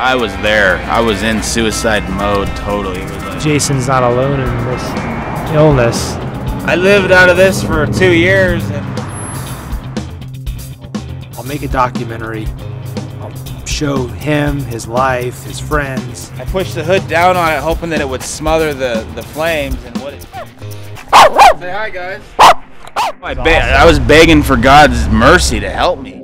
I was there. I was in suicide mode totally. Like, Jason's not alone in this illness. I lived out of this for two years. And I'll make a documentary. I'll show him, his life, his friends. I pushed the hood down on it, hoping that it would smother the, the flames. And what it. Say hi, guys. I, be- I was begging for God's mercy to help me.